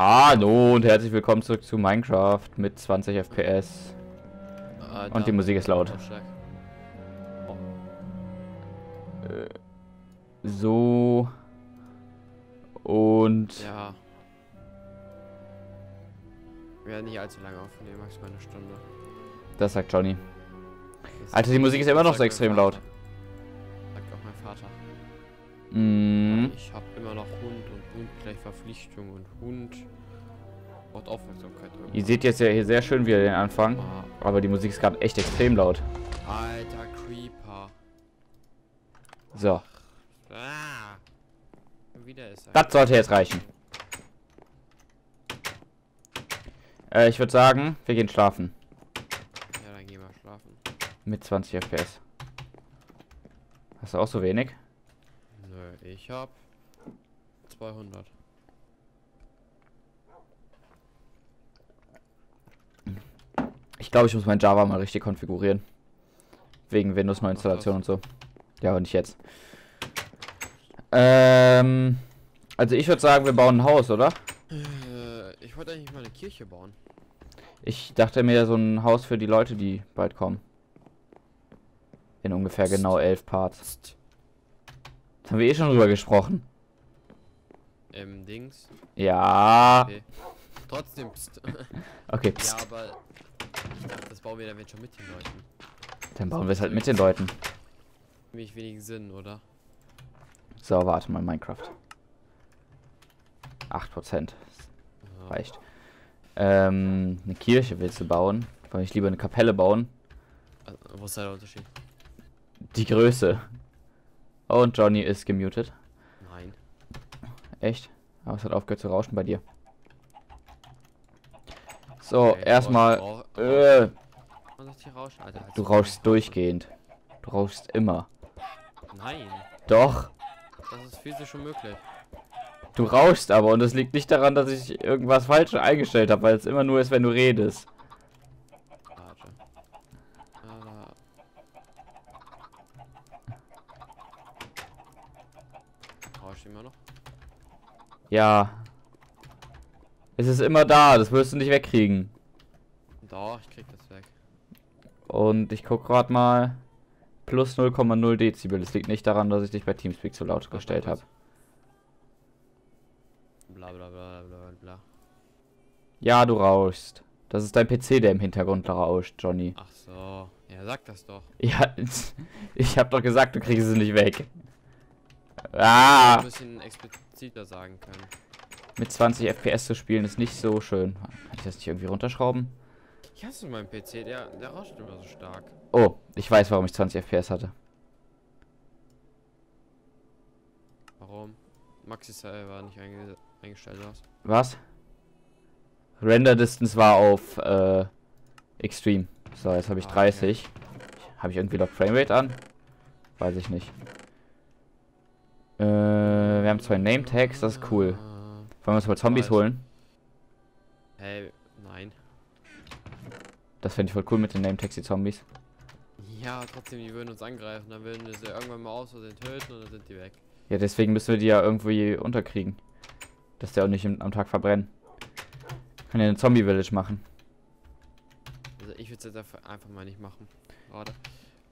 Hallo und herzlich willkommen zurück zu Minecraft mit 20 FPS. Äh, Und die Musik ist laut. Lautstärke. So. Und Ja. Wir werden nicht allzu lange aufnehmen, maximal eine Stunde. das sagt Johnny. Das Alter, die Musik ist immer noch so extrem laut. Sagt auch mein Vater. Mm, Ich habe immer noch gleich Verpflichtung und Hund braucht Aufmerksamkeit. ihr irgendwann. seht jetzt ja hier sehr schön wieder den Anfang. Ah, Aber die Musik ist gerade echt extrem laut. Alter Creeper. So, Ah. Wieder ist er. das sollte jetzt reichen. Äh, ich würde sagen, wir gehen schlafen. Ja, dann gehen wir schlafen. Mit 20 FPS. Hast du auch so wenig? Nö, ich hab 200. Ich glaube, ich muss mein Java mal richtig konfigurieren. Wegen Windows Neuinstallation und so. Ja, aber nicht jetzt. Ähm, also ich würde sagen, wir bauen ein Haus, oder? Äh, ich wollte eigentlich mal eine Kirche bauen. Ich dachte mir so ein Haus für die Leute, die bald kommen. In ungefähr genau elf Parts. Psst. Das haben wir eh schon drüber gesprochen. Ähm, Dings. Ja. Okay. Trotzdem, pst. Okay, Ja, pst. aber das bauen wir dann schon mit den Leuten. Dann bauen wir es halt mit den Leuten. Ziemlich wenig Sinn, oder? So, warte mal, Minecraft. 8% Ja. reicht. Ähm, eine Kirche willst du bauen? Wollte ich lieber eine Kapelle bauen? Also, wo ist der Unterschied? Die Größe. Oh, und Johnny ist gemutet. Echt? Aber es hat aufgehört zu rauschen bei dir. So, Okay, erstmal. Äh, rauschen, Alter. du rauschst durchgehend. Du rauschst immer. Nein. Doch. Das ist physisch unmöglich. Du rauschst aber und es liegt nicht daran, dass ich irgendwas falsch eingestellt habe, weil es immer nur ist, wenn du redest. Warte. Aber. Rauscht immer noch? Ja. Es ist immer da, das wirst du nicht wegkriegen. Doch, ich krieg das weg. Und ich guck gerade mal. Plus 0,0 Dezibel. Es liegt nicht daran, dass ich dich bei Teamspeak zu laut gestellt habe. Bla bla bla bla bla. Ja, du rauschst. Das ist dein PC, der im Hintergrund rauscht, Johnny. Ach so. Ja, sag das doch. Ja, ich hab doch gesagt, du kriegst es nicht weg. Ein Ah! bisschen expliziter sagen können. Mit 20 FPS zu spielen ist nicht so schön. Kann ich das nicht irgendwie runterschrauben? Ich hasse meinen PC, der, der rauscht immer so stark. Oh, ich weiß, warum ich 20 FPS hatte. Warum? Maxi Server nicht einge eingestellt hast. Was? Render Distance war auf äh, Extreme. So, jetzt habe ich Ah, okay. 30. Habe ich irgendwie noch Framerate an? Weiß ich nicht. Haben zwei Name Tags, das ist cool. Wollen wir uns mal Zombies holen? Hey, nein. Das fände ich voll cool mit den Name Tags, die Zombies. Ja, trotzdem, die würden uns angreifen. Dann würden wir sie irgendwann mal aus Versehen töten und dann sind die weg. Ja, deswegen müssen wir die ja irgendwie unterkriegen. Dass der auch nicht im, am Tag verbrennen. Kann ja eine Zombie-Village machen. Also ich würde es jetzt einfach, mal nicht machen. Gerade.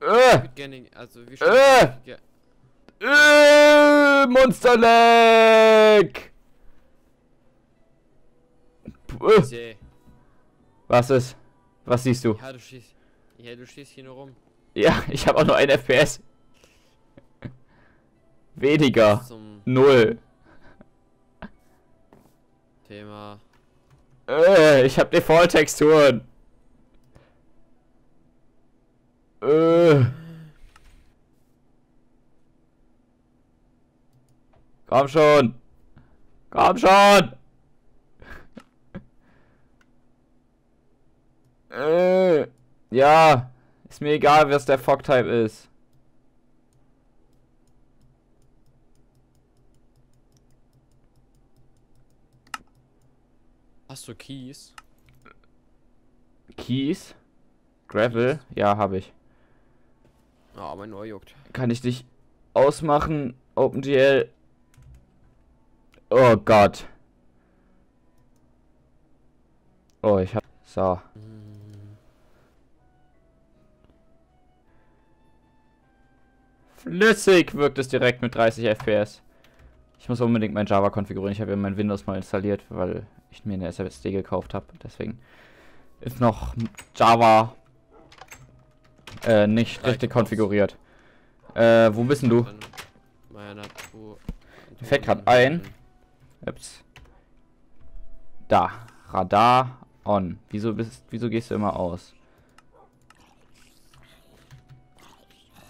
Ich Äh! würde gerne, also wie Äh! Äh, Monster Seh. Was ist? Was siehst du? Ja, du schießt. Ja, du stehst hier nur rum. Ja, ich habe auch nur ein FPS. Weniger. Null. Thema. Äh, ich habe Default-Texturen. Äh. Komm schon. Komm schon. äh. Ja. Ist mir egal, was der Fog-Type ist. Hast du Keys? Keys? Gravel? Ja, habe ich. Ah, mein Ohr juckt. Kann ich dich ausmachen? OpenGL. Oh Gott. Oh, ich hab. So. Flüssig wirkt es direkt mit 30 FPS. Ich muss unbedingt mein Java konfigurieren. Ich habe ja mein Windows mal installiert, weil ich mir eine SSD gekauft habe. Deswegen ist noch Java äh, nicht richtig konfiguriert. Äh, wo bist denn du? Mir fällt grad ein. Ups. Da. Radar on. Wieso bist, wieso gehst du immer aus?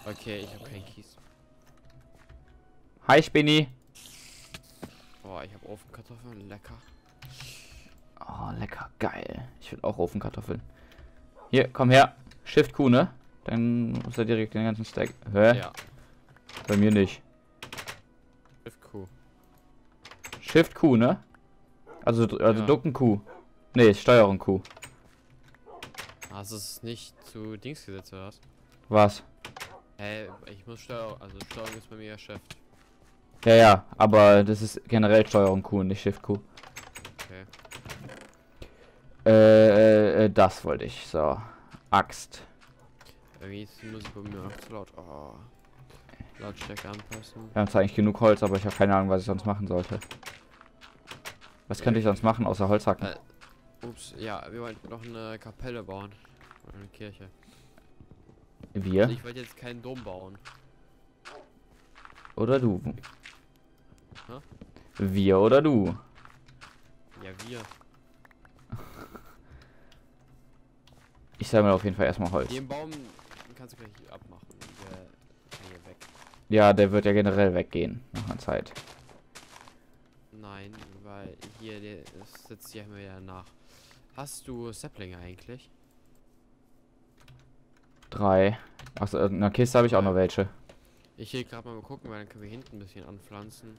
Okay, ich habe keinen Kies. Hi Spinny. Boah, ich habe Ofenkartoffeln, lecker. Oh, lecker, geil. Ich will auch Ofenkartoffeln. Hier, komm her. Shift Q, ne? Dann muss er direkt den ganzen Stack. Hä? Ja, Bei mir nicht. Shift Q, ne? Also, also Ja. ducken Q. Ne, Steuerung Q. Hast du es nicht zu Dings gesetzt oder was? Was? Hä, ich muss Steuerung, also Steuerung ist bei mir ja Chef. Ja, ja, aber das ist generell Steuerung Q und nicht Shift Q. Okay. Äh, äh, äh, das wollte ich. So. Axt. Irgendwie ist die Musik bei mir auch zu laut. Oh. Lautstärke anpassen. Wir haben zwar eigentlich genug Holz, aber ich habe keine Ahnung, was ich sonst machen sollte. Was könnte ich sonst machen, außer Holz hacken? Äh, Ups, ja, wir wollten noch eine Kapelle bauen. Oder Eine Kirche. Wir? Also ich wollte jetzt keinen Dom bauen. Oder du? Hä? Wir oder du? Ja, wir. Ich sammle auf jeden Fall erstmal Holz. Den Baum kannst du gleich abmachen. Der kann hier weg. Ja, der wird ja generell weggehen nach einer Zeit. Nein, weil hier, der sitzt ja immer wieder nach. Hast du Saplinge eigentlich? Drei. Aus in der Kiste habe ich auch noch welche. Ich will gerade mal gucken, weil dann können wir hinten ein bisschen anpflanzen.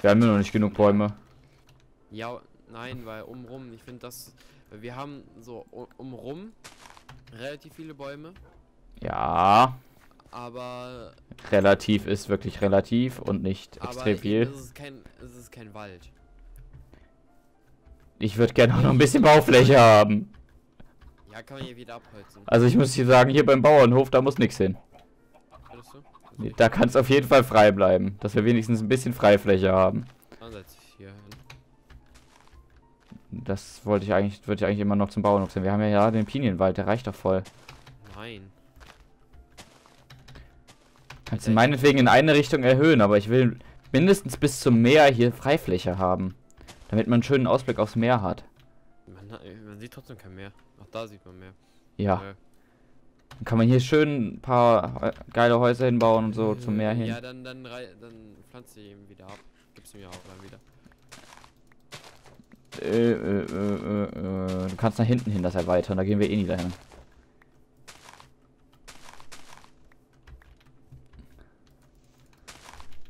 Wir haben nur noch nicht genug Bäume. Ja, nein, weil umrum, ich finde das. Wir haben so umrum relativ viele Bäume, Ja, aber. relativ ist wirklich relativ und nicht extrem viel. Es ist kein, es ist kein Wald. Ich würde gerne auch noch ein bisschen Baufläche haben. Ja, kann man hier wieder abholzen. Also ich muss hier sagen, hier beim Bauernhof, da muss nichts hin. Nee, Da kann es auf jeden Fall frei bleiben. Dass wir wenigstens ein bisschen Freifläche haben. Das wollte ich eigentlich, würde ich eigentlich immer noch zum Bauernhof sehen. Wir haben ja, ja den Pinienwald, der reicht doch voll. Nein. Kannst du meinetwegen in eine Richtung erhöhen, aber ich will mindestens bis zum Meer hier Freifläche haben. Damit man einen schönen Ausblick aufs Meer hat. Man, ha- man sieht trotzdem kein Meer. Ach, da sieht man mehr. Ja, Äh, dann kann man hier schön ein paar äh, geile Häuser hinbauen und so zum Meer hin. Ja, dann, dann, dann pflanzt sie eben wieder ab. Gibst du mir auch dann wieder. Äh, äh, äh, äh, äh, du kannst nach hinten hin das erweitern, da gehen wir eh nie dahin.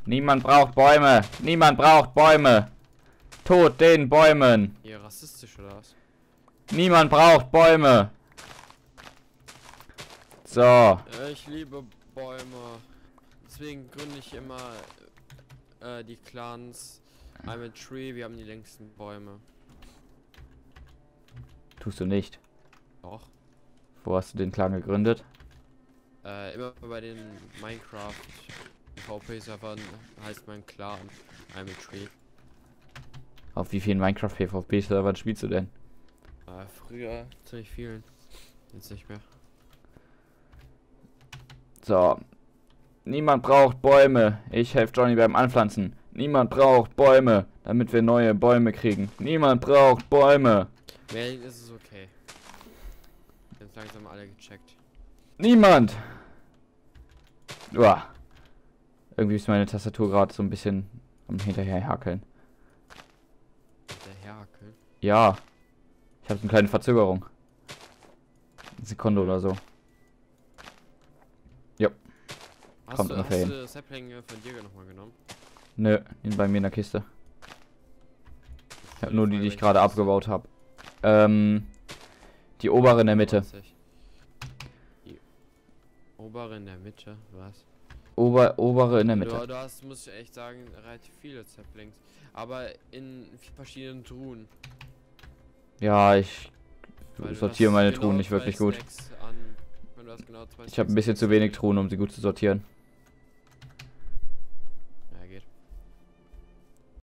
Niemand braucht Bäume! Niemand braucht Bäume! Tod den Bäumen! Hier rassistisch oder was? Niemand braucht Bäume! So, Äh, Ich liebe Bäume. Deswegen gründe ich immer äh, die Clans. I'm a Tree, wir haben die längsten Bäume. tust du nicht. Doch. Wo hast du den Clan gegründet? Äh, immer bei den Minecraft PvP-Servern heißt mein Clan I'm a Tree. Auf wie vielen Minecraft PvP-Servern spielst du denn? Äh, früher ziemlich vielen. Jetzt nicht mehr. So. Niemand braucht Bäume. Ich helfe Johnny beim Anpflanzen. Niemand braucht Bäume, damit wir neue Bäume kriegen. Niemand braucht Bäume. Mehr ist es okay. Jetzt langsam alle gecheckt. Niemand. Uah. Irgendwie ist meine Tastatur gerade so ein bisschen am hinterherhackeln. Der Herkel. Ja. Ich habe eine kleine Verzögerung. Eine Sekunde oder so. Hast Kommt du, hast hin. du Saplinge von dir nochmal genommen? Nö, die bei mir in der Kiste. Ich habe nur die, die ich gerade abgebaut habe. Ähm, die obere in der Mitte. 20. Die obere in der Mitte, was? Ober, obere in der Mitte. du hast, muss ich echt sagen, relativ viele Saplings. Aber in verschiedenen Truhen. Ja, ich Weil sortiere meine genau Truhen nicht wirklich gut. An, genau Ich habe ein bisschen zu wenig. Truhen, um sie gut zu sortieren.